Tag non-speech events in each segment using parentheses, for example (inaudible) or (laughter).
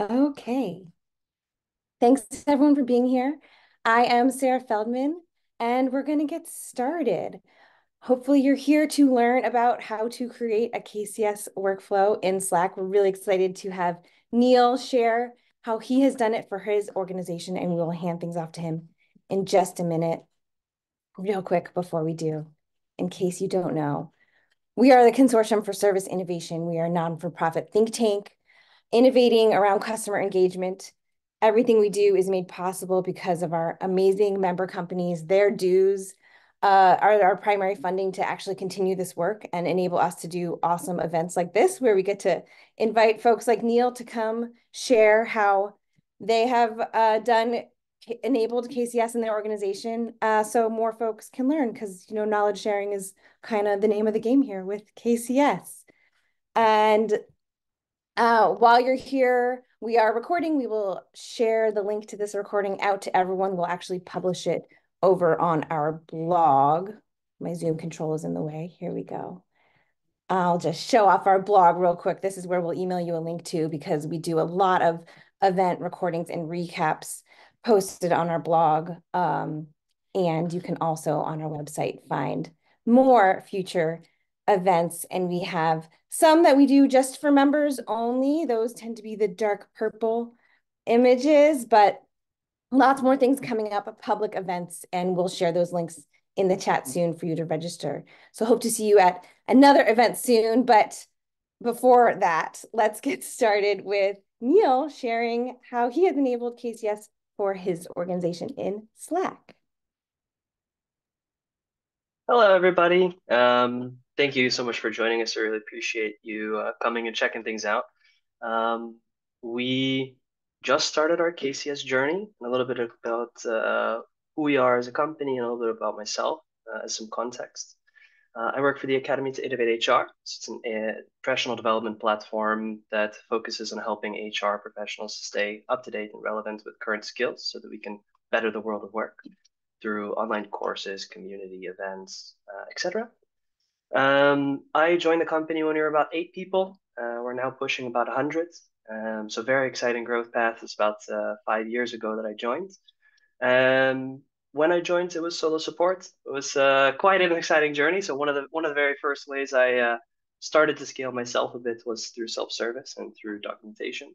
Okay. Thanks everyone for being here. I am Sarah Feldman, and we're going to get started. Hopefully you're here to learn about how to create a KCS workflow in Slack. We're really excited to have Neal share how he has done it for his organization, and we'll hand things off to him in just a minute. Real quick before we do, in case you don't know, we are the Consortium for Service Innovation. We are a non-for-profit think tank innovating around customer engagement. Everything we do is made possible because of our amazing member companies. Their dues uh, are our primary funding to actually continue this work and enable us to do awesome events like this, where we get to invite folks like Neal to come share how they have uh, done enabled KCS in their organization, uh, so more folks can learn. Because you know, knowledge sharing is kind of the name of the game here with KCS. And uh, while you're here, we are recording. We will share the link to this recording out to everyone. We'll actually publish it over on our blog. My Zoom control is in the way. Here we go. I'll just show off our blog real quick. This is where we'll email you a link to because we do a lot of event recordings and recaps posted on our blog. Um, and you can also on our website find more future events. And we have some that we do just for members only. Those tend to be the dark purple images, but lots more things coming up at public events. And we'll share those links in the chat soon for you to register. So hope to see you at another event soon. But before that, let's get started with Neal sharing how he has enabled KCS for his organization in Slack. Hello, everybody. Um, thank you so much for joining us. I really appreciate you uh, coming and checking things out. Um, we just started our KCS journey and a little bit about uh, who we are as a company and a little bit about myself uh, as some context. Uh, I work for the Academy to Innovate HR. It's a professional development platform that focuses on helping HR professionals stay up to date and relevant with current skills so that we can better the world of work through online courses, community events, uh, etc. Um, I joined the company when we were about eight people. Uh, we're now pushing about 100. Um, so very exciting growth path. It's about uh, five years ago that I joined. Um, when I joined, it was solo support. It was uh, quite an exciting journey. So one of the one of the very first ways I uh, started to scale myself a bit was through self service and through documentation.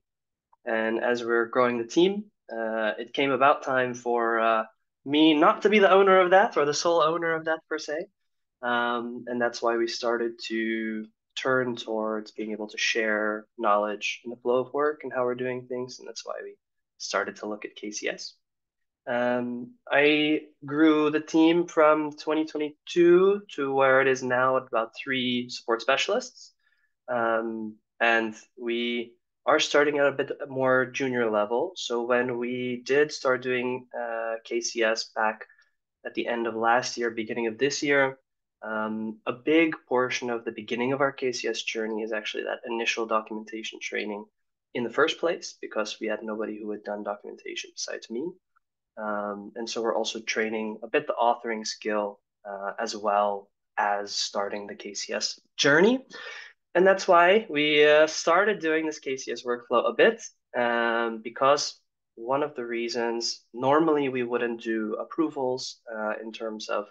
And as we we're growing the team, uh, it came about time for uh, me not to be the owner of that or the sole owner of that per se. Um, and that's why we started to turn towards being able to share knowledge in the flow of work and how we're doing things. And that's why we started to look at KCS. Um, I grew the team from 2022 to where it is now at about three support specialists. Um, and we are starting at a bit more junior level. So when we did start doing uh, KCS back at the end of last year, beginning of this year, um, a big portion of the beginning of our KCS journey is actually that initial documentation training in the first place, because we had nobody who had done documentation besides me. Um, and so we're also training a bit the authoring skill uh, as well as starting the KCS journey and that's why we uh, started doing this KCS workflow a bit um, because one of the reasons normally we wouldn't do approvals uh, in terms of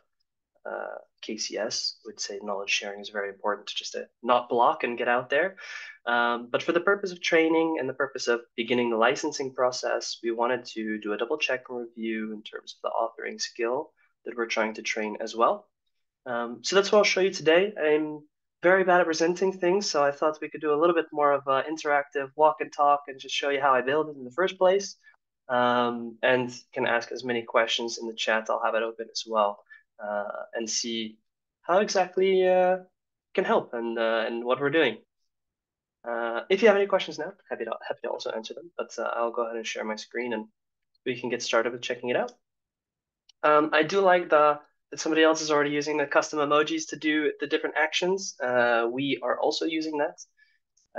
uh, KCS would say knowledge sharing is very important to just to not block and get out there. Um, but for the purpose of training and the purpose of beginning the licensing process, we wanted to do a double check and review in terms of the authoring skill that we're trying to train as well. Um, so that's what I'll show you today. I'm very bad at presenting things, so I thought we could do a little bit more of an interactive walk and talk and just show you how I built it in the first place. Um, and can ask as many questions in the chat. I'll have it open as well uh, and see how exactly uh, can help and uh, and what we're doing. Uh, if you have any questions now, happy to happy to also answer them. But uh, I'll go ahead and share my screen and we can get started with checking it out. Um, I do like the that somebody else is already using the custom emojis to do the different actions. Uh, we are also using that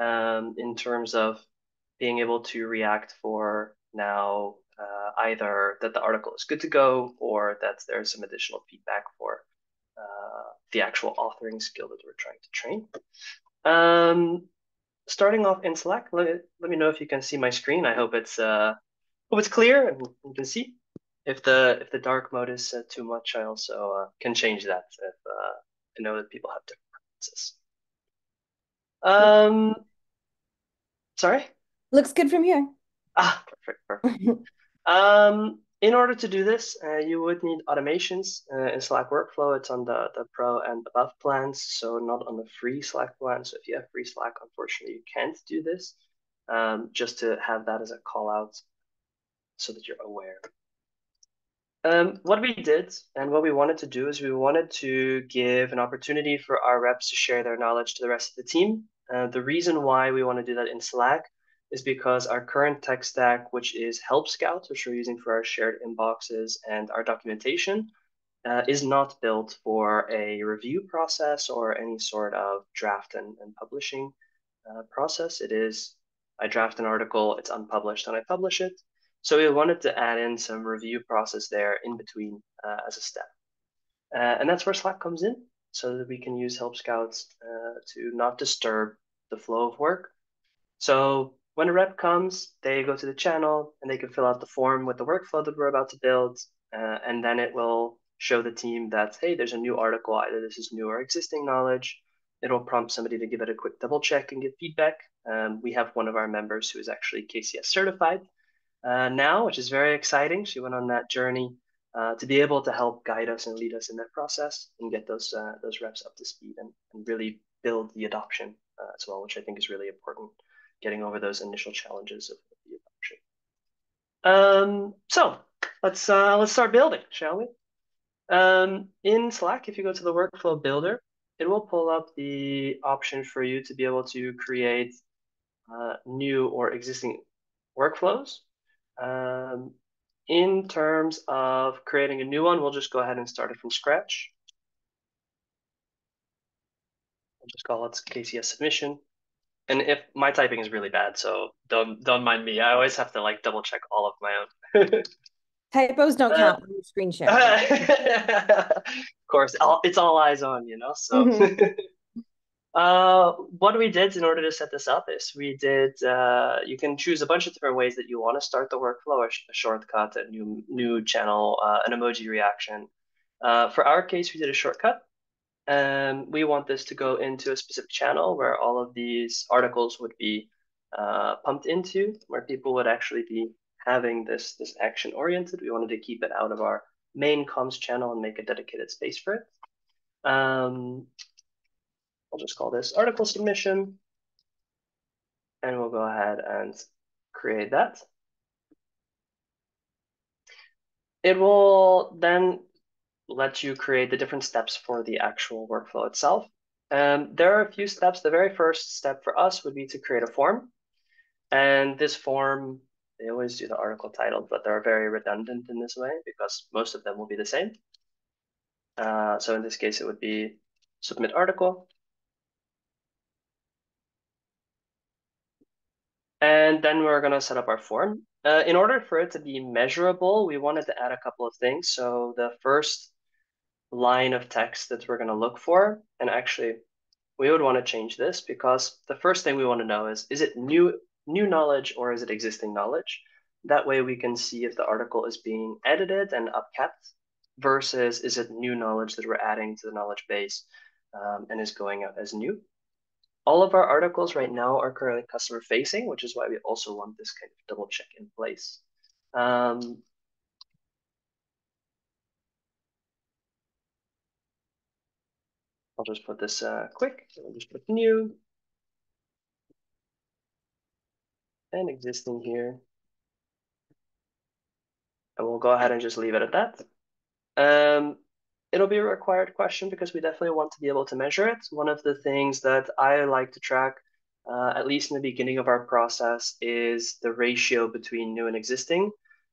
um, in terms of being able to react for now uh, either that the article is good to go or that there's some additional feedback for uh, the actual authoring skill that we're trying to train. Um, starting off in Slack, let, let me know if you can see my screen. I hope it's uh, hope it's clear and you can see. If the if the dark mode is uh, too much, I also uh, can change that if uh, I know that people have different preferences. Um, sorry. Looks good from here. Ah, perfect, perfect. (laughs) um, in order to do this, uh, you would need automations uh, in Slack Workflow. It's on the, the Pro and above plans, so not on the free Slack plan. So if you have free Slack, unfortunately, you can't do this. Um, just to have that as a call out so that you're aware. Um, what we did and what we wanted to do is we wanted to give an opportunity for our reps to share their knowledge to the rest of the team. Uh, the reason why we want to do that in Slack is because our current tech stack, which is Help Scout, which we're using for our shared inboxes and our documentation, uh, is not built for a review process or any sort of draft and, and publishing uh, process. It is, I draft an article, it's unpublished, and I publish it. So we wanted to add in some review process there in between uh, as a step. Uh, and that's where Slack comes in so that we can use Help Scouts uh, to not disturb the flow of work. So when a rep comes, they go to the channel and they can fill out the form with the workflow that we're about to build. Uh, and then it will show the team that, hey, there's a new article, either this is new or existing knowledge. It'll prompt somebody to give it a quick double check and give feedback. Um, we have one of our members who is actually KCS certified uh, now, which is very exciting. She went on that journey uh, to be able to help guide us and lead us in that process and get those uh, those reps up to speed and, and really build the adoption uh, as well, which I think is really important getting over those initial challenges of the adoption. Um, so let's uh, let's start building, shall we? Um, in Slack, if you go to the workflow builder, it will pull up the option for you to be able to create uh, new or existing workflows. Um, in terms of creating a new one, we'll just go ahead and start it from scratch. I'll just call it KCS submission. And if my typing is really bad, so don't don't mind me. I always have to like double check all of my own. (laughs) Typos don't uh, count when you screen (laughs) share. of course, it's all eyes on, you know. So, mm-hmm. (laughs) uh, what we did in order to set this up is we did. Uh, you can choose a bunch of different ways that you want to start the workflow: a, a shortcut, a new new channel, uh, an emoji reaction. Uh, for our case, we did a shortcut and we want this to go into a specific channel where all of these articles would be uh, pumped into, where people would actually be having this, this action oriented. We wanted to keep it out of our main comms channel and make a dedicated space for it. Um, I'll just call this article submission. And we'll go ahead and create that. It will then let you create the different steps for the actual workflow itself. Um, there are a few steps. The very first step for us would be to create a form. And this form, they always do the article title, but they're very redundant in this way because most of them will be the same. Uh, so in this case, it would be submit article. And then we're going to set up our form. Uh, in order for it to be measurable, we wanted to add a couple of things. So the first line of text that we're going to look for. And actually, we would want to change this because the first thing we want to know is, is it new, new knowledge or is it existing knowledge? That way we can see if the article is being edited and upkept versus is it new knowledge that we're adding to the knowledge base um, and is going out as new. All of our articles right now are currently customer facing, which is why we also want this kind of double check in place. Um, I'll just put this uh, quick. I'll just put new and existing here. And we'll go ahead and just leave it at that. Um, it'll be a required question because we definitely want to be able to measure it. One of the things that I like to track, uh, at least in the beginning of our process, is the ratio between new and existing.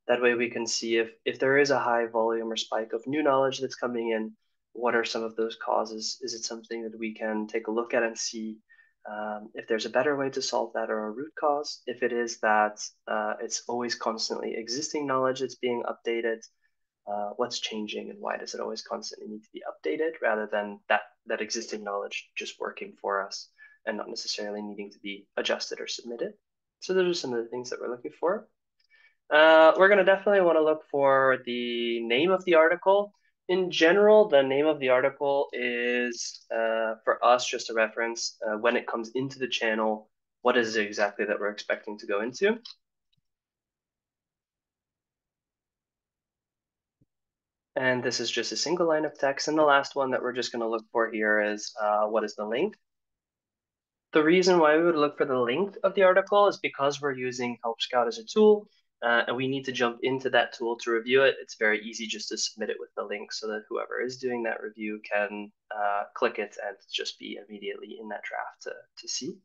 That way we can see if, if there is a high volume or spike of new knowledge that's coming in, what are some of those causes? Is it something that we can take a look at and see um, if there's a better way to solve that or a root cause? If it is that uh, it's always constantly existing knowledge that's being updated, uh, what's changing and why does it always constantly need to be updated rather than that, that existing knowledge just working for us? and not necessarily needing to be adjusted or submitted. So those are some of the things that we're looking for. Uh, we're going to definitely want to look for the name of the article. In general, the name of the article is, uh, for us, just a reference uh, when it comes into the channel, what is it exactly that we're expecting to go into. And this is just a single line of text. And the last one that we're just going to look for here is uh, what is the link. The reason why we would look for the length of the article is because we're using Help Scout as a tool uh, and we need to jump into that tool to review it. It's very easy just to submit it with the link so that whoever is doing that review can uh, click it and just be immediately in that draft to, to see.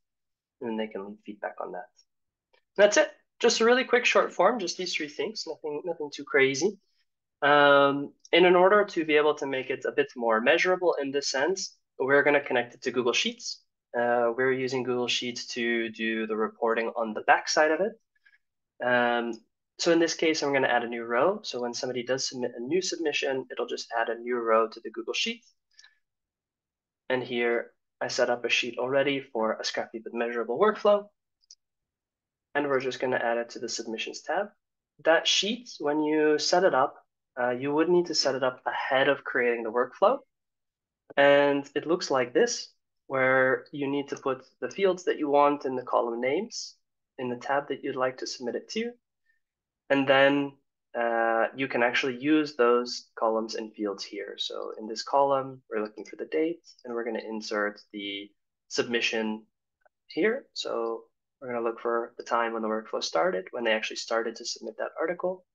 And then they can leave feedback on that. That's it. Just a really quick short form, just these three things, nothing, nothing too crazy. Um, and in order to be able to make it a bit more measurable in this sense, we're going to connect it to Google Sheets. Uh, we're using Google Sheets to do the reporting on the back side of it. Um, so in this case, I'm going to add a new row. So when somebody does submit a new submission, it'll just add a new row to the Google Sheet. And here I set up a sheet already for a scrappy but measurable workflow. And we're just going to add it to the submissions tab. That sheet, when you set it up, uh, you would need to set it up ahead of creating the workflow. And it looks like this, where you need to put the fields that you want in the column names in the tab that you'd like to submit it to. And then uh, you can actually use those columns and fields here. So in this column, we're looking for the date and we're going to insert the submission here. So we're going to look for the time when the workflow started, when they actually started to submit that article.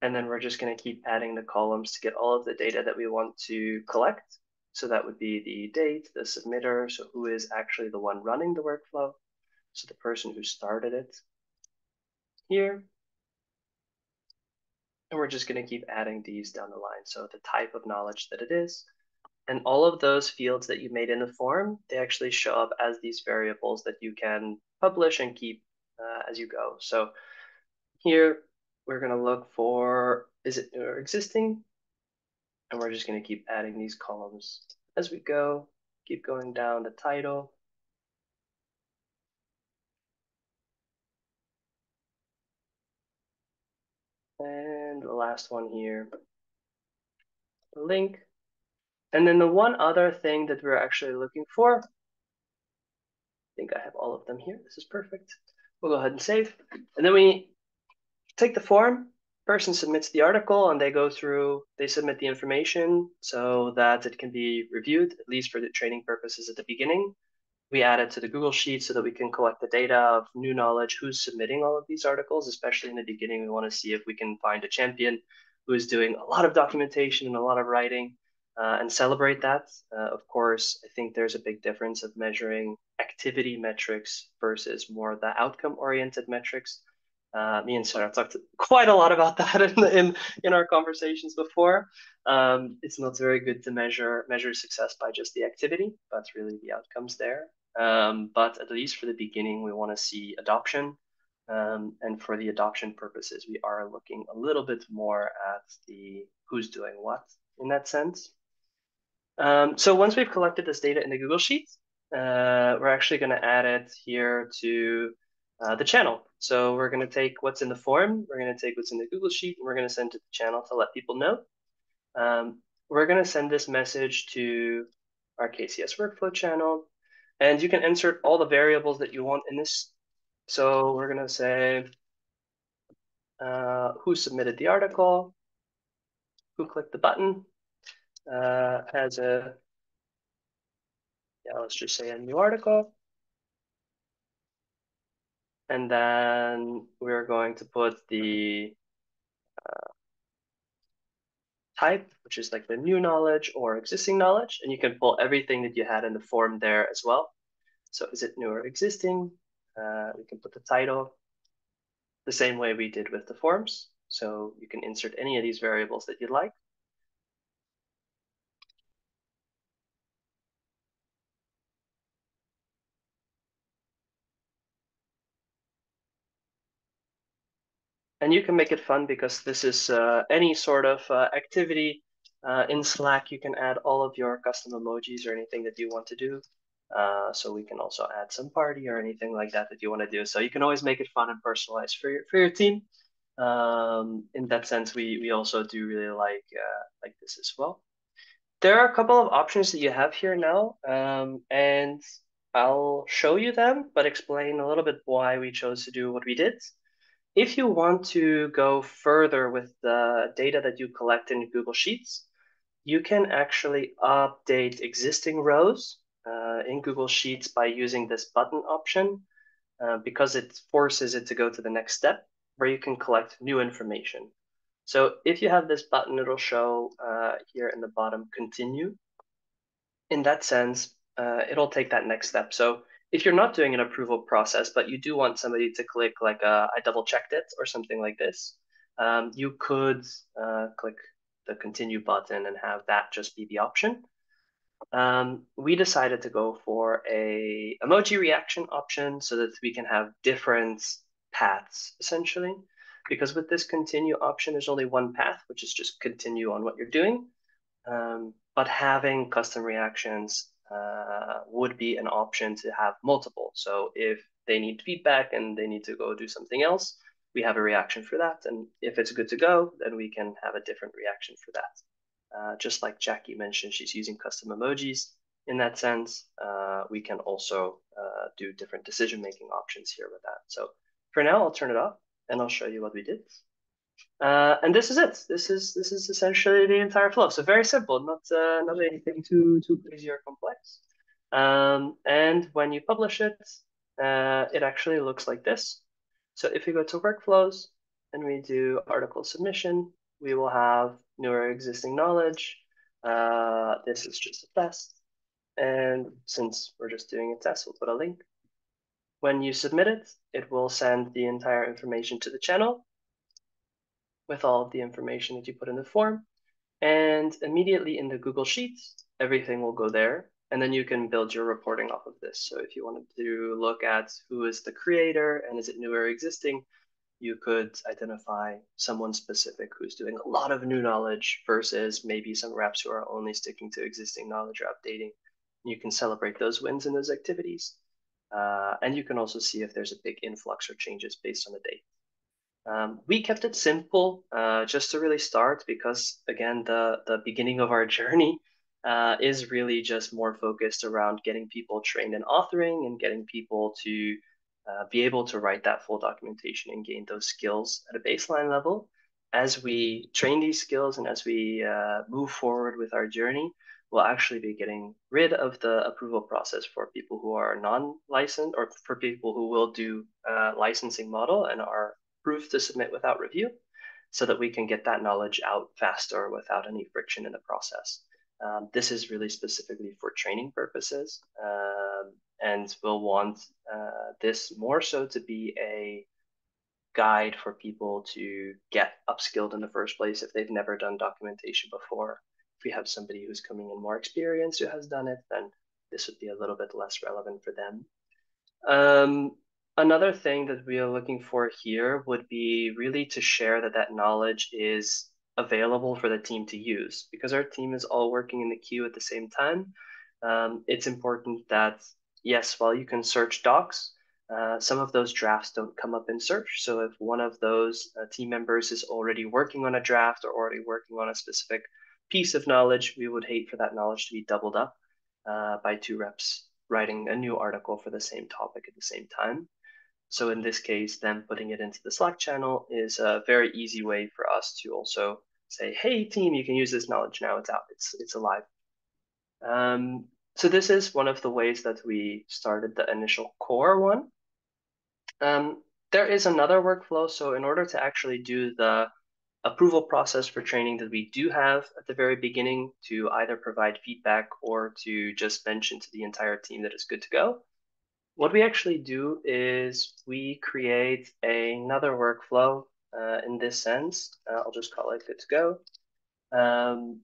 And then we're just going to keep adding the columns to get all of the data that we want to collect. So that would be the date, the submitter, so who is actually the one running the workflow. So the person who started it here. And we're just going to keep adding these down the line. So the type of knowledge that it is. And all of those fields that you made in the form, they actually show up as these variables that you can publish and keep uh, as you go. So here we're going to look for, is it existing? And we're just going to keep adding these columns as we go, keep going down the title. And the last one here, the link. And then the one other thing that we're actually looking for, I think I have all of them here. This is perfect. We'll go ahead and save. And then we take the form, person submits the article and they go through, they submit the information so that it can be reviewed, at least for the training purposes at the beginning. We add it to the Google Sheet so that we can collect the data of new knowledge, who's submitting all of these articles, especially in the beginning. We want to see if we can find a champion who is doing a lot of documentation and a lot of writing uh, and celebrate that. Uh, of course, I think there's a big difference of measuring activity metrics versus more the outcome oriented metrics. Uh, me and Sarah talked quite a lot about (laughs) that in in, in our conversations before. Um, it's not very good to measure measure success by just the activity, but really the outcomes there. Um, but at least for the beginning, we want to see adoption. Um, and for the adoption purposes, we are looking a little bit more at the who's doing what in that sense. Um, so once we've collected this data in the Google Sheet, uh, we're actually going to add it here to uh, the channel. So we're going to take what's in the form, we're going to take what's in the Google Sheet, and we're going to send it to the channel to let people know. Um, we're going to send this message to our KCS workflow channel, and you can insert all the variables that you want in this. So we're going to say uh, who submitted the article, who clicked the button, uh, has a, yeah, let's just say a new article. And then we're going to put the uh, type, which is like the new knowledge or existing knowledge. And you can pull everything that you had in the form there as well. So is it new or existing? Uh, we can put the title the same way we did with the forms. So you can insert any of these variables that you'd like. And you can make it fun because this is uh, any sort of uh, activity uh, in Slack. You can add all of your custom emojis or anything that you want to do. Uh, so we can also add some party or anything like that that you want to do. So you can always make it fun and personalized for your for your team. Um, in that sense, we we also do really like uh, like this as well. There are a couple of options that you have here now, um, and I'll show you them, but explain a little bit why we chose to do what we did. If you want to go further with the data that you collect in Google Sheets, you can actually update existing rows uh, in Google Sheets by using this button option uh, because it forces it to go to the next step where you can collect new information. So if you have this button, it'll show uh, here in the bottom, continue. In that sense, uh, it'll take that next step. So if you're not doing an approval process, but you do want somebody to click like uh, I double checked it or something like this, um, you could uh, click the continue button and have that just be the option. Um, we decided to go for a emoji reaction option so that we can have different paths essentially. Because with this continue option, there's only one path, which is just continue on what you're doing. Um, but having custom reactions uh, would be an option to have multiple. So if they need feedback and they need to go do something else, we have a reaction for that. And if it's good to go, then we can have a different reaction for that. Uh, just like Jackie mentioned, she's using custom emojis. In that sense, uh, we can also uh, do different decision-making options here with that. So for now, I'll turn it off and I'll show you what we did. Uh, and this is it. This is this is essentially the entire flow. So very simple, not uh, not anything too too crazy or complex. Um, and when you publish it, uh, it actually looks like this. So if we go to workflows and we do article submission, we will have newer existing knowledge. Uh, this is just a test. And since we're just doing a test, we'll put a link. When you submit it, it will send the entire information to the channel with all of the information that you put in the form. And immediately in the Google Sheets, everything will go there. And then you can build your reporting off of this. So if you wanted to look at who is the creator and is it new or existing, you could identify someone specific who's doing a lot of new knowledge versus maybe some reps who are only sticking to existing knowledge or updating. You can celebrate those wins and those activities. Uh, and you can also see if there's a big influx or changes based on the date. Um, we kept it simple uh, just to really start because, again, the, the beginning of our (laughs) journey uh, is really just more focused around getting people trained in authoring and getting people to uh, be able to write that full documentation and gain those skills at a baseline level. As we train these skills and as we uh, move forward with our journey, we'll actually be getting rid of the approval process for people who are non-licensed or for people who will do uh, licensing model and are approved to submit without review so that we can get that knowledge out faster without any friction in the process. Um, this is really specifically for training purposes. Um, and we'll want uh, this more so to be a guide for people to get upskilled in the first place if they've never done documentation before. If we have somebody who's coming in more experienced who has done it, then this would be a little bit less relevant for them. Um, another thing that we are looking for here would be really to share that that knowledge is available for the team to use because our team is all working in the queue at the same time. Um, it's important that yes, while you can search docs, uh, some of those drafts don't come up in search. So if one of those uh, team members is already working on a draft or already working on a specific piece of knowledge, we would hate for that knowledge to be doubled up uh, by two reps writing a new article for the same topic at the same time. So in this case, then putting it into the Slack channel is a very easy way for us to also say, hey team, you can use this knowledge now, it's out, it's, it's alive. Um, so this is one of the ways that we started the initial core one. Um, there is another workflow. So in order to actually do the approval process for training that we do have at the very beginning to either provide feedback or to just mention to the entire team that it's good to go, what we actually do is we create another workflow uh, in this sense. Uh, I'll just call it good to go. Um,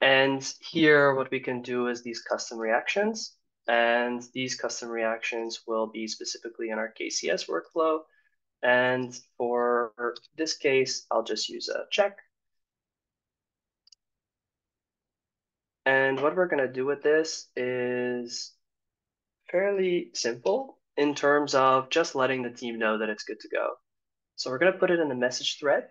and here, what we can do is these custom reactions. And these custom reactions will be specifically in our KCS workflow. And for this case, I'll just use a check. And what we're going to do with this is fairly simple in terms of just letting the team know that it's good to go. So we're going to put it in the message thread.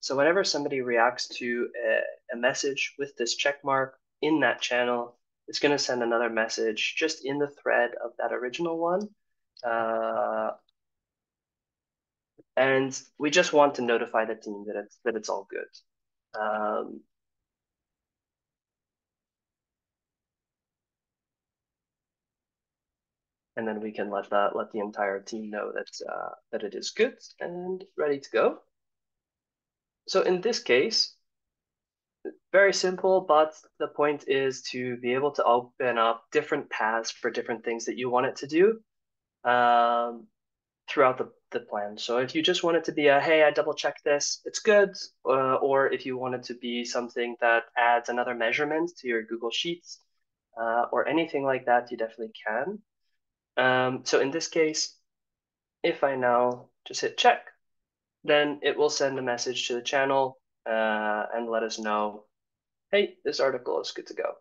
So whenever somebody reacts to a, a message with this check mark in that channel, it's going to send another message just in the thread of that original one. Uh, and we just want to notify the team that it's that it's all good. Um, and then we can let the let the entire team know that uh, that it is good and ready to go. So in this case, very simple, but the point is to be able to open up different paths for different things that you want it to do um, throughout the, the plan. So if you just want it to be a, hey, I double check this, it's good. Uh, or if you want it to be something that adds another measurement to your Google Sheets uh, or anything like that, you definitely can. Um, so in this case, if I now just hit check, then it will send a message to the channel uh, and let us know, hey, this article is good to go.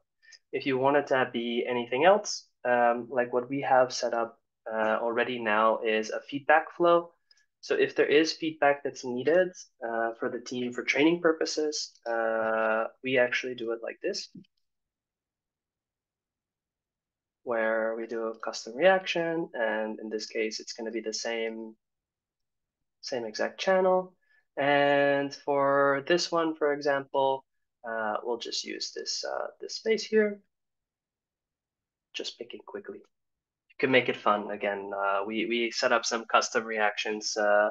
If you want it to be anything else, um, like what we have set up uh, already now is a feedback flow. So if there is feedback that's needed uh, for the team for training purposes, uh, we actually do it like this where we do a custom reaction. And in this case, it's going to be the same, same exact channel. And for this one, for example, uh, we'll just use this, uh, this space here. Just picking quickly. You can make it fun. Again, uh, we, we set up some custom reactions uh,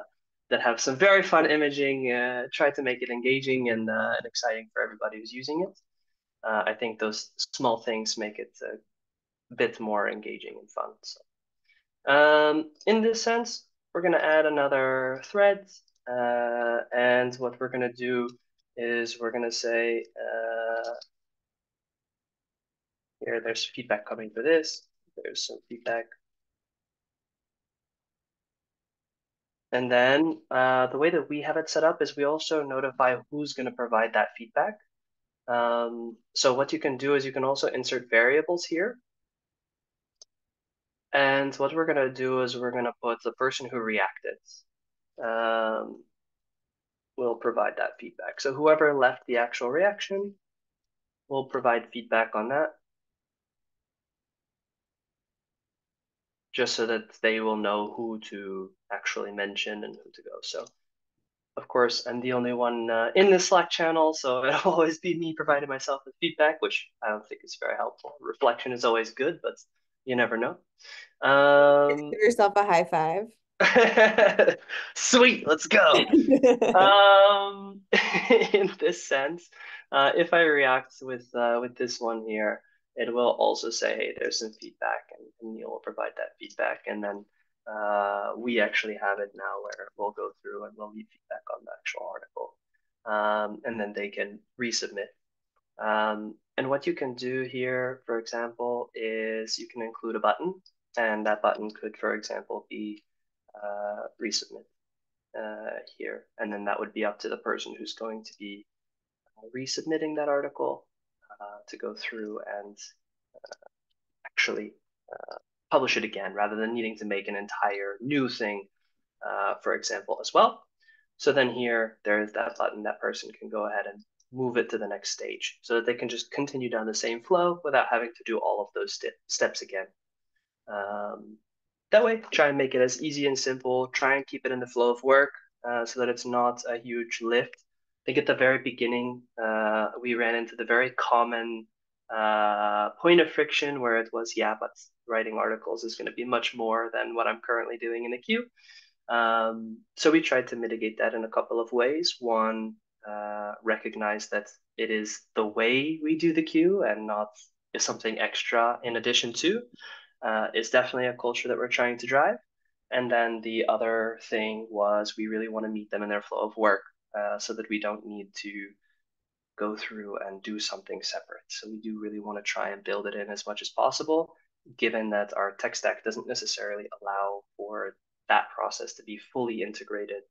that have some very fun imaging, uh, try to make it engaging and, uh, and exciting for everybody who's using it. I think those small things make it bit more engaging and fun. So um, in this sense, we're going to add another thread. Uh, and what we're going to do is we're going to say, uh, here, there's feedback coming for this. There's some feedback. And then uh, the way that we have it set up is we also notify who's going to provide that feedback. Um, so what you can do is you can also insert variables here. And what we're gonna do is we're gonna put the person who reacted um, will provide that feedback. So whoever left the actual reaction will provide feedback on that. Just so that they will know who to actually mention and who to go. So of course, I'm the only one uh, in the Slack channel, so (laughs) it'll always be me providing myself with feedback, which I don't think is very helpful. Reflection is always good, but you never know. Um, Give yourself a high five. (laughs) Sweet, let's go. (laughs) um, (laughs) in this sense, uh, if I react with uh, with this one here, it will also say, "Hey, there's some feedback," and, and Neal will provide that feedback, and then uh, we actually have it now where we'll go through and we'll leave feedback on the actual article, um, and then they can resubmit um, and what you can do here, for example, is you can include a button, and that button could, for example, be uh, resubmit uh, here. And then that would be up to the person who's going to be uh, resubmitting that article uh, to go through and uh, actually uh, publish it again rather than needing to make an entire new thing, for example, as well. So then here, there's that button that person can go ahead and move it to the next stage so that they can just continue down the same flow without having to do all of those st steps again. Um, that way, try and make it as easy and simple. Try and keep it in the flow of work uh, so that it's not a huge lift. I think at the very beginning, uh, we ran into the very common uh, point of friction where it was, yeah, but writing articles is going to be much more than what I'm currently doing in the queue. Um, so we tried to mitigate that in a couple of ways. One, uh, recognize that it is the way we do the queue and not is something extra in addition to uh, is definitely a culture that we're trying to drive. And then the other thing was we really want to meet them in their flow of work uh, so that we don't need to go through and do something separate. So we do really want to try and build it in as much as possible, given that our tech stack doesn't necessarily allow for that process to be fully integrated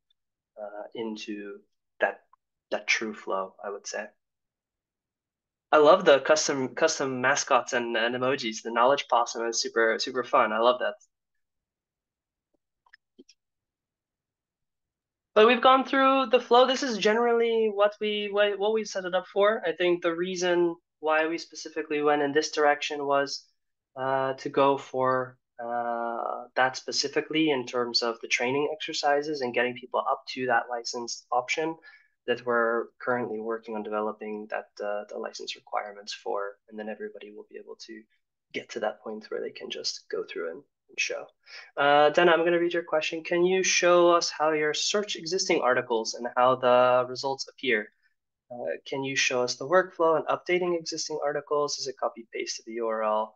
uh, into that true flow, I would say. I love the custom custom mascots and, and emojis. The knowledge possum is super super fun. I love that. But we've gone through the flow. This is generally what we what we set it up for. I think the reason why we specifically went in this direction was uh, to go for uh, that specifically in terms of the training exercises and getting people up to that licensed option that we're currently working on developing that uh, the license requirements for, and then everybody will be able to get to that point where they can just go through and, and show. Uh, Dana, I'm going to read your question. Can you show us how your search existing articles and how the results appear? Uh, can you show us the workflow and updating existing articles? Is it copy paste to the URL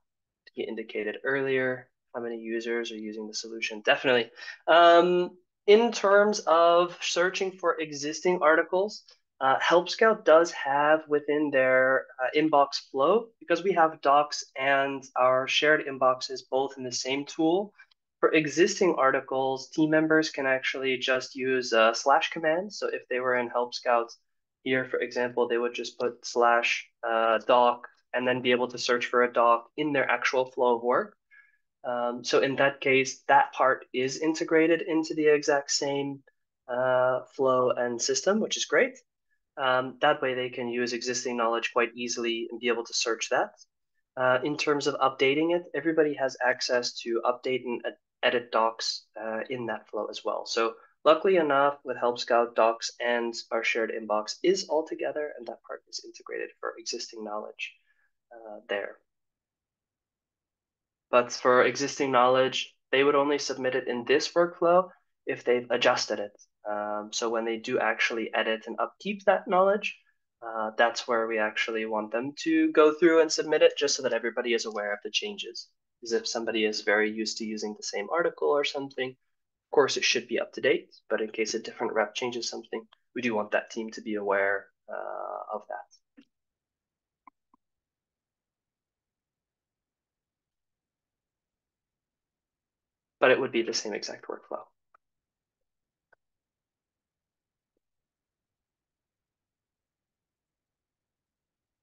get indicated earlier? How many users are using the solution? Definitely. Um, in terms of searching for existing articles, uh, Help Scout does have within their uh, inbox flow, because we have docs and our shared inboxes both in the same tool. For existing articles, team members can actually just use a slash command. So if they were in Help Scout here, for example, they would just put slash uh, doc and then be able to search for a doc in their actual flow of work. Um, so in that case, that part is integrated into the exact same uh, flow and system, which is great. Um, that way they can use existing knowledge quite easily and be able to search that. Uh, in terms of updating it, everybody has access to update and edit docs uh, in that flow as well. So luckily enough, with Help Scout, docs and our shared inbox is all together, and that part is integrated for existing knowledge uh, there. But for existing knowledge, they would only submit it in this workflow if they've adjusted it. Um, so when they do actually edit and upkeep that knowledge, uh, that's where we actually want them to go through and submit it just so that everybody is aware of the changes. Because if somebody is very used to using the same article or something, of course it should be up to date, but in case a different rep changes something, we do want that team to be aware uh, of that. But it would be the same exact workflow.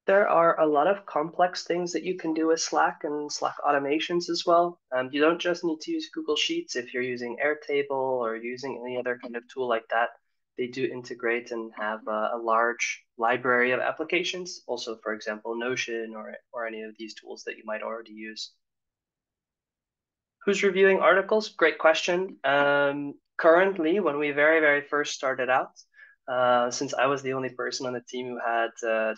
There are a lot of complex things that you can do with Slack and Slack automations as well. Um, you don't just need to use Google Sheets if you're using Airtable or using any other kind of tool like that. They do integrate and have a, a large library of applications. Also, for example, Notion or, or any of these tools that you might already use. Who's reviewing articles? Great question. Um, currently, when we very, very first started out, uh, since I was the only person on the team who had uh,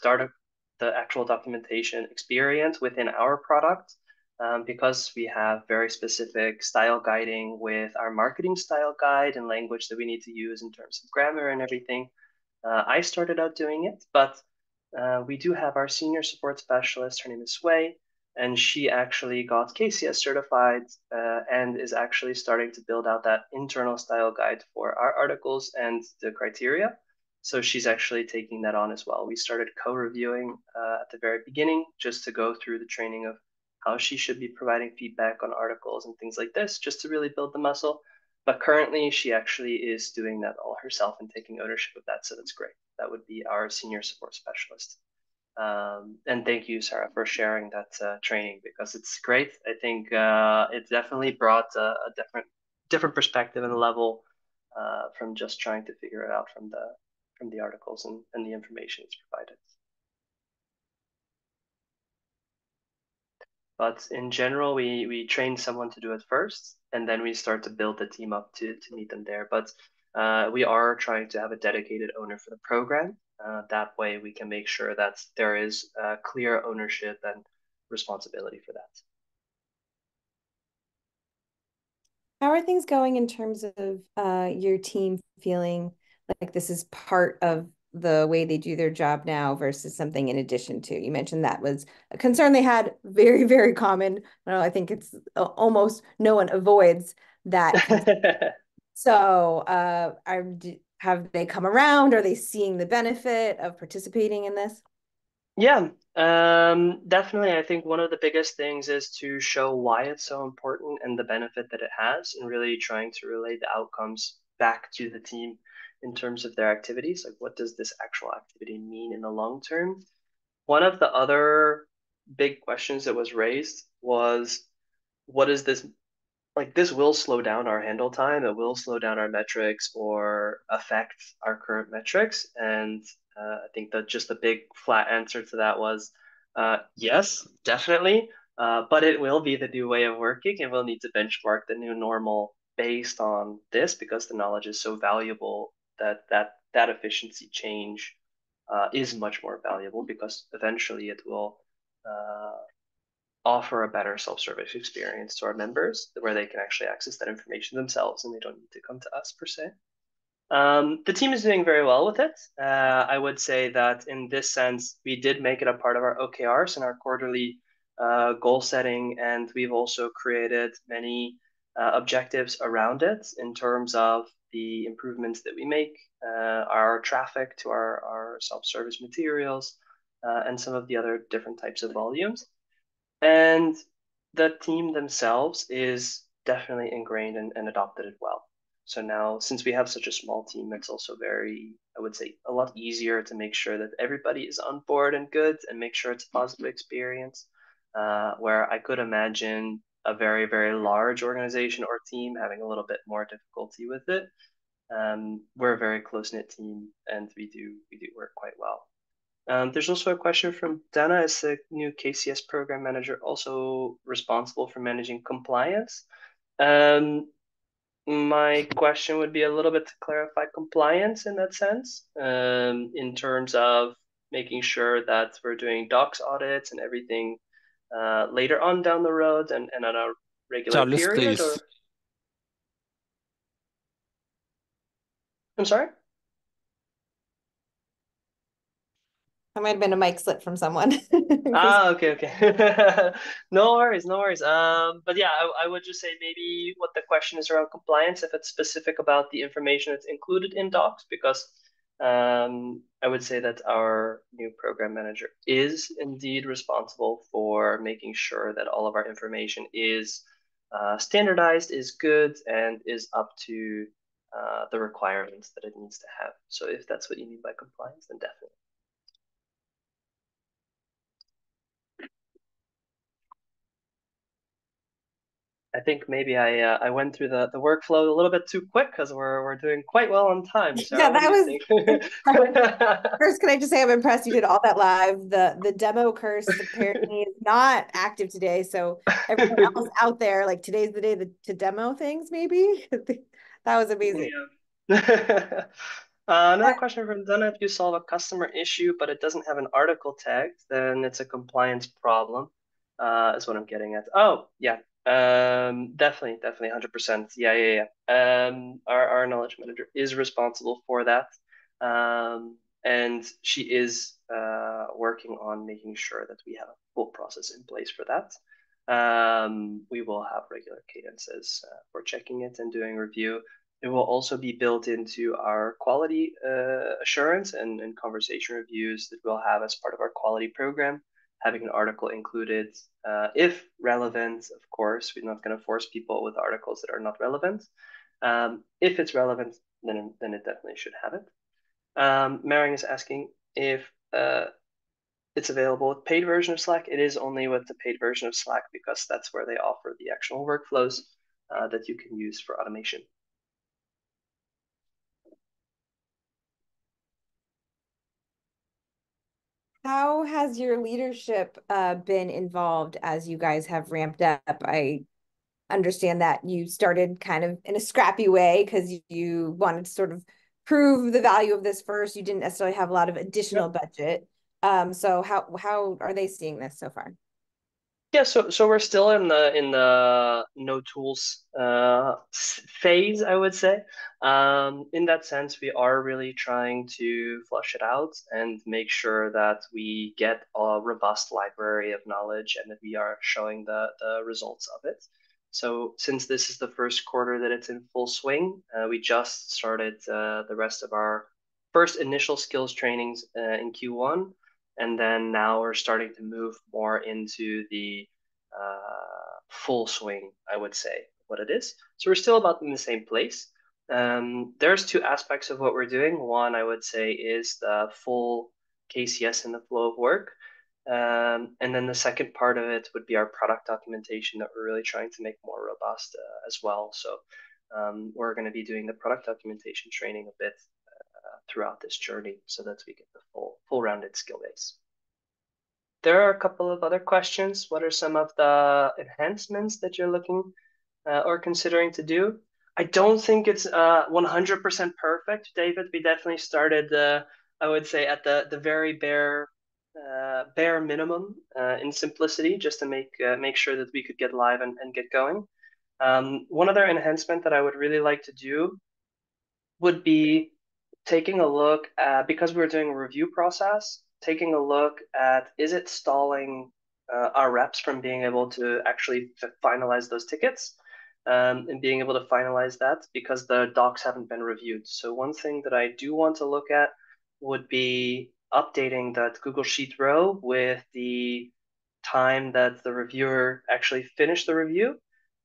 the actual documentation experience within our product, um, because we have very specific style guiding with our marketing style guide and language that we need to use in terms of grammar and everything. Uh, I started out doing it, but uh, we do have our senior support specialist. Her name is Sway and she actually got KCS certified uh, and is actually starting to build out that internal style guide for our articles and the criteria. So she's actually taking that on as well. We started co-reviewing uh, at the very beginning just to go through the training of how she should be providing feedback on articles and things like this, just to really build the muscle. But currently, she actually is doing that all herself and taking ownership of that. So that's great. That would be our senior support specialist. Um, and thank you, Sarah, for sharing that uh, training because it's great. I think uh, it definitely brought a, a, different different perspective and level uh, from just trying to figure it out from the from the articles and, and the information it's provided. But in general, we we train someone to do it first, and then we start to build the team up to to meet them there. But uh, we are trying to have a dedicated owner for the program uh, that way, we can make sure that there is uh, clear ownership and responsibility for that. How are things going in terms of uh, your team feeling like this is part of the way they do their job now versus something in addition to? You mentioned that was a concern they had, very, very common. Well, I think it's uh, almost no one avoids that. (laughs) so, uh, are have they come around? Are they seeing the benefit of participating in this? Yeah, um, definitely. I think one of the biggest things is to show why it's so important and the benefit that it has, and really trying to relay the outcomes back to the team in terms of their activities. Like, what does this actual activity mean in the long term? one of the other big questions that was raised was what is this like this will slow down our handle time it will slow down our metrics or affect our current metrics and uh, i think that just the big flat answer to that was uh, yes definitely uh, but it will be the new way of working and we'll need to benchmark the new normal based on this because the knowledge is so valuable that that that efficiency change uh, is much more valuable because eventually it will uh, offer a better self-service experience to our members where they can actually access that information themselves and they don't need to come to us per se. Um, the team is doing very well with it. Uh, I would say that in this sense, we did make it a part of our OKRs and our quarterly uh, goal setting, and we've also created many uh, objectives around it in terms of the improvements that we make, uh, our traffic to our, our self-service materials, uh, and some of the other different types of volumes. And the team themselves is definitely ingrained and, and adopted it well. So now, since we have such a small team, it's also very, I would say, a lot easier to make sure that everybody is on board and good and make sure it's a positive experience. Uh, where I could imagine a very, very large organization or team having a little bit more difficulty with it. Um, we're a very close knit team and we do we do work quite well. Um, there's also a question from Dana as the new KCS program manager, also responsible for managing compliance. Um, my question would be a little bit to clarify compliance in that sense, um, in terms of making sure that we're doing docs audits and everything uh, later on down the road and, and on a regular Charles, period. please. Or... I'm sorry? That might have been a mic slip from someone. (laughs) Ah, okay, okay. (laughs) No worries, no worries. Um, but yeah, I, I would just say maybe what the question is around compliance, if it's specific about the information that's included in docs, because um, I would say that our new program manager is indeed responsible for making sure that all of our information is uh, standardized, is good, and is up to uh, the requirements that it needs to have. So if that's what you mean by compliance, then definitely. I think maybe I uh, I went through the, the workflow a little bit too quick because we're we're doing quite well on time. Sarah, yeah, that was? (laughs) (laughs) First, can I just say I'm impressed you did all that live. The the demo curse apparently is not active today. So everyone (laughs) else out there, like today's the day the, to demo things, maybe. that was amazing. Yeah. Uh, another question from Dana, if you solve a customer issue, but it doesn't have an article tagged, then it's a compliance problem, uh, is what I'm getting at. Oh, yeah, um, definitely, definitely, 100%. Yeah, yeah, yeah. Um, our, our knowledge manager is responsible for that. Um, and she is uh, working on making sure that we have a full process in place for that. Um, we will have regular cadences uh, for checking it and doing review. It will also be built into our quality uh, assurance and, and conversation reviews that we'll have as part of our quality program having an article included uh, if relevant, of course. We're not going to force people with articles that are not relevant. Um, if it's relevant, then, then it definitely should have it. Um, Maring is asking if uh, it's available with paid version of Slack. It is only with the paid version of Slack because that's where they offer the actual workflows uh, that you can use for automation. How has your leadership uh, been involved as you guys have ramped up? I understand that you started kind of in a scrappy way because you wanted to sort of prove the value of this first. You didn't necessarily have a lot of additional yep. budget. Um, so how how are they seeing this so far? Yeah, so so we're still in the in the no tools uh, phase, I would say. Um, in that sense, we are really trying to flush it out and make sure that we get a robust library of knowledge and that we are showing the the results of it. So since this is the first quarter that it's in full swing, uh, we just started uh, the rest of our first initial skills trainings uh, in Q1 and then now we're starting to move more into the uh, full swing, I would say, what it is. So we're still about in the same place. Um, there's two aspects of what we're doing. One, I would say, is the full KCS in the flow of work. Um, and then the second part of it would be our product documentation that we're really trying to make more robust uh, as well. So um, we're going to be doing the product documentation training a bit throughout this journey so that we get the full full rounded skill base. There are a couple of other questions. What are some of the enhancements that you're looking uh, or considering to do? I don't think it's 100% uh, perfect, David. We definitely started, uh, I would say, at the the very bare uh, bare minimum uh, in simplicity just to make uh, make sure that we could get live and, and get going. Um, one other enhancement that I would really like to do would be taking a look at, because we are doing a review process, taking a look at is it stalling uh, our reps from being able to actually finalize those tickets um, and being able to finalize that because the docs haven't been reviewed. So one thing that I do want to look at would be updating that Google Sheet row with the time that the reviewer actually finished the review.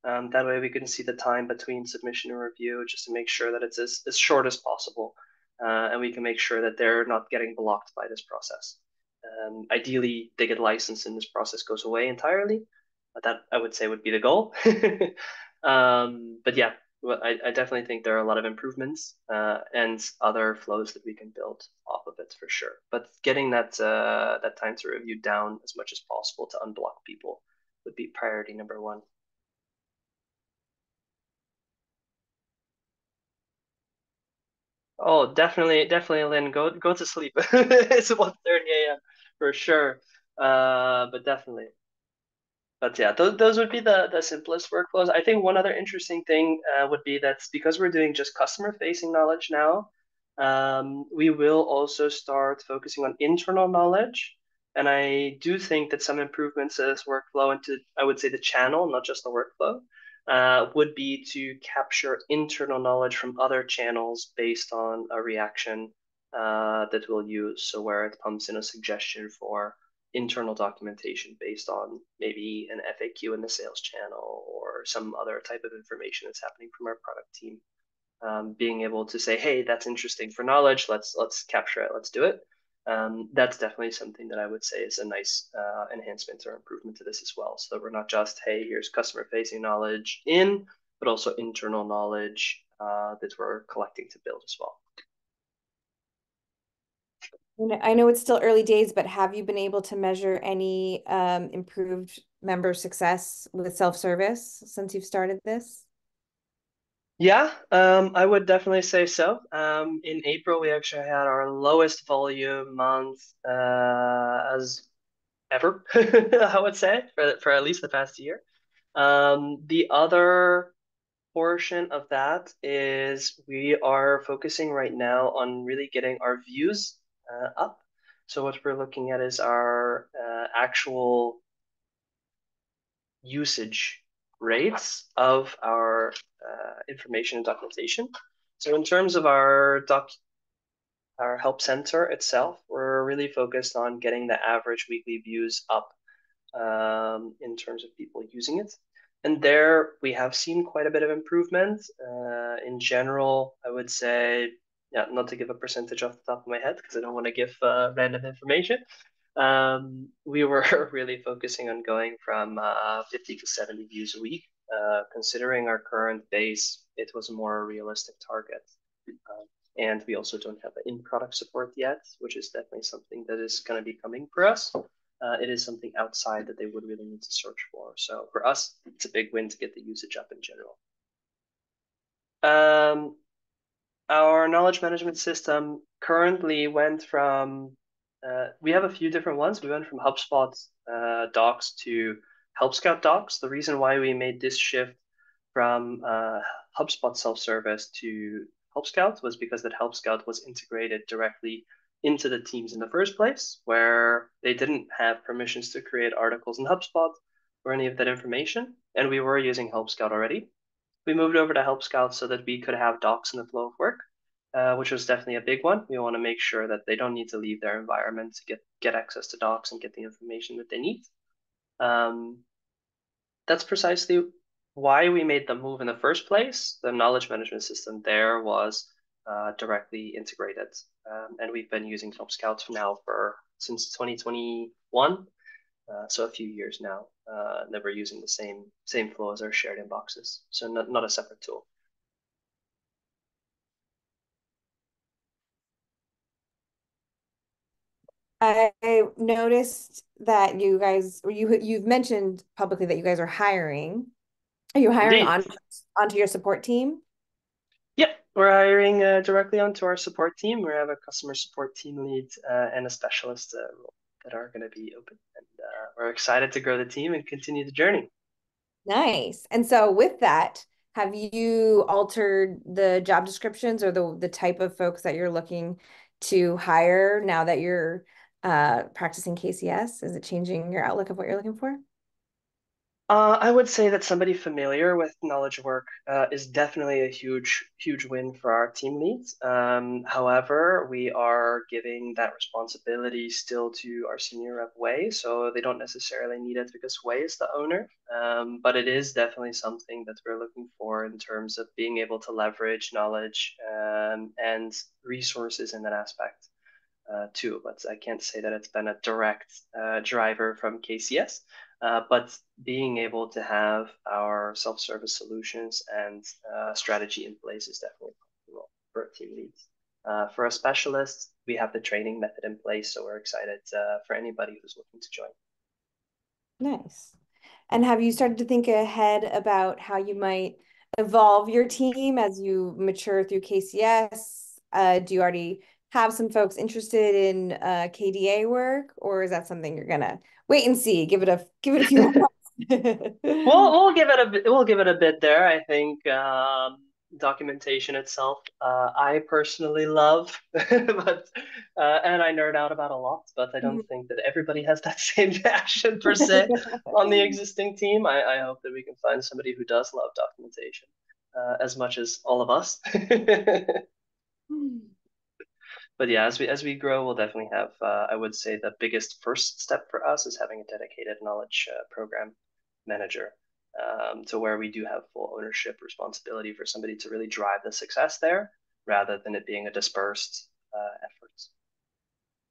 Um, that way we can see the time between submission and review just to make sure that it's as, as short as possible. Uh, and we can make sure that they're not getting blocked by this process. Um, ideally, they get licensed and this process goes away entirely. But that I would say would be the goal. (laughs) um, but yeah, I, I definitely think there are a lot of improvements uh, and other flows that we can build off of it for sure. But getting that uh, that time to review down as much as possible to unblock people would be priority number one. Oh, definitely, definitely, Lynn. Go go to sleep. (laughs) it's 1.30 a.m. for sure. Uh, but definitely but yeah, those, those would be the, the simplest workflows. I think one other interesting thing uh, would be that because we're doing just customer facing knowledge now, um, we will also start focusing on internal knowledge. And I do think that some improvements to this workflow into, I would say, the channel, not just the workflow, uh, would be to capture internal knowledge from other channels based on a reaction uh, that we'll use. So where it pumps in a suggestion for internal documentation based on maybe an FAQ in the sales channel or some other type of information that's happening from our product team. Um, being able to say, "Hey, that's interesting for knowledge. Let's let's capture it. Let's do it." Um, that's definitely something that I would say is a nice uh, enhancement or improvement to this as well. So that we're not just, "Hey, here's customer-facing knowledge in," but also internal knowledge uh, that we're collecting to build as well. I know it's still early days, but have you been able to measure any um, improved member success with self-service since you've started this? Yeah, um, I would definitely say so. Um, in April, we actually had our lowest volume month uh, as ever, (laughs) I would say, for, for at least the past year. Um, the other portion of that is we are focusing right now on really getting our views uh, up. So what we're looking at is our uh, actual usage rates of our uh, information and documentation. So in terms of our doc, our help center itself, we're really focused on getting the average weekly views up um, in terms of people using it. And there we have seen quite a bit of improvement. Uh, in general, I would say yeah, not to give a percentage off the top of my head because I don't want to give uh, random information. Um, we were (laughs) really focusing on going from uh, 50 to 70 views a week. Uh, considering our current base, it was a more realistic target. Uh, and we also don't have in-product support yet, which is definitely something that is going to be coming for us. Uh, it is something outside that they would really need to search for. So for us, it's a big win to get the usage up in general. Um, our knowledge management system currently went from uh, we have a few different ones. We went from HubSpot uh, docs to Help Scout docs. The reason why we made this shift from uh, HubSpot self-service to Help Scout was because that Help Scout was integrated directly into the teams in the first place, where they didn't have permissions to create articles in HubSpot or any of that information, and we were using Help Scout already we moved over to Help Scout so that we could have docs in the flow of work, uh, which was definitely a big one. We want to make sure that they don't need to leave their environment to get, get access to docs and get the information that they need. Um, that's precisely why we made the move in the first place. The knowledge management system there was uh, directly integrated. Um, and we've been using Help Scout now for since 2021, uh, so a few years now. Uh, that we're using the same same flow as our shared inboxes, so not not a separate tool. I noticed that you guys, you you've mentioned publicly that you guys are hiring. Are you hiring on onto your support team? Yep, we're hiring uh, directly onto our support team. We have a customer support team lead uh, and a specialist uh, that are going to be open, and uh, we're excited to grow the team and continue the journey. Nice. And so, with that, have you altered the job descriptions or the the type of folks that you're looking to hire now that you're uh, practicing KCS? Is it changing your outlook of what you're looking for? Uh, I would say that somebody familiar with knowledge work uh, is definitely a huge, huge win for our team leads. Um, however, we are giving that responsibility still to our senior rep Wei, so they don't necessarily need it because Wei is the owner. Um, but it is definitely something that we're looking for in terms of being able to leverage knowledge um, and resources in that aspect uh, too. But I can't say that it's been a direct uh, driver from KCS. Uh, but being able to have our self-service solutions and uh, strategy in place is definitely possible for team leads. Uh, for a specialist, we have the training method in place, so we're excited uh, for anybody who's looking to join. Nice. And have you started to think ahead about how you might evolve your team as you mature through KCS? Uh, do you already have some folks interested in uh, KDA work, or is that something you're gonna wait and see? Give it a give it a few (laughs) we'll (laughs) we'll give it a bit, we'll give it a bit there. I think um, documentation itself, uh, I personally love, (laughs) but uh, and I nerd out about a lot. But I don't mm-hmm. think that everybody has that same passion per se on the existing team. I, I hope that we can find somebody who does love documentation uh, as much as all of us. But yeah, as we as we grow, we'll definitely have. Uh, I would say the biggest first step for us is having a dedicated knowledge uh, program manager, um, to where we do have full ownership responsibility for somebody to really drive the success there, rather than it being a dispersed uh, efforts.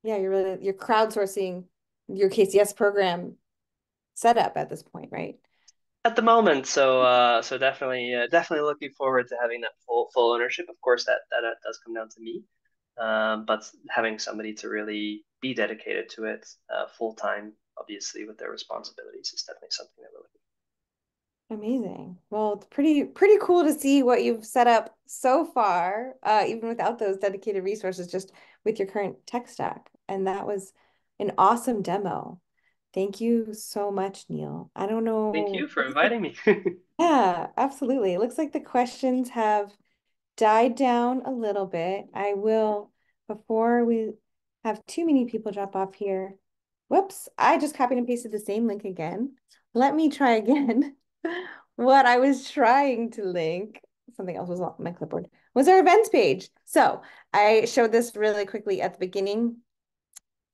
Yeah, you're really you're crowdsourcing your KCS program setup at this point, right? At the moment, so uh, so definitely uh, definitely looking forward to having that full full ownership. Of course, that that does come down to me. Um, but having somebody to really be dedicated to it uh, full time, obviously with their responsibilities, is definitely something that we're looking. Amazing. Well, it's pretty pretty cool to see what you've set up so far, uh, even without those dedicated resources, just with your current tech stack. And that was an awesome demo. Thank you so much, Neal. I don't know. Thank you for inviting me. (laughs) yeah, absolutely. It looks like the questions have died down a little bit. I will, before we have too many people drop off here. Whoops, I just copied and pasted the same link again. Let me try again. (laughs) what I was trying to link, something else was on my clipboard, was our events page. So I showed this really quickly at the beginning.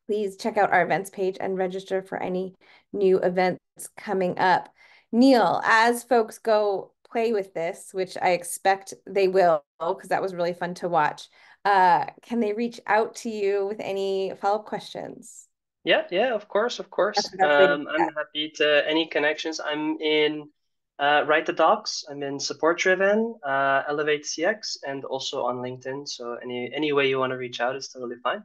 Please check out our events page and register for any new events coming up. Neal, as folks go play with this, which I expect they will, because that was really fun to watch, uh, can they reach out to you with any follow-up questions? Yeah, yeah, of course, of course. Um, I'm happy to any connections. I'm in uh, Write the Docs. I'm in Support Driven, uh, Elevate CX, and also on LinkedIn. So any any way you want to reach out is totally fine.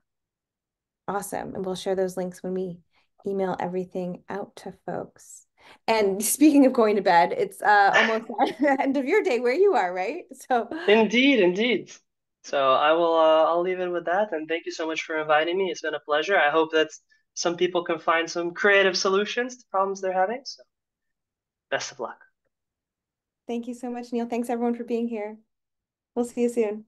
Awesome, and we'll share those links when we email everything out to folks. And speaking of going to bed, it's uh, almost (laughs) the end of your day where you are, right? So indeed, indeed. So I will. Uh, I'll leave it with that. And thank you so much for inviting me. It's been a pleasure. I hope that some people can find some creative solutions to problems they're having. So best of luck. Thank you so much, Neal. Thanks everyone for being here. We'll see you soon.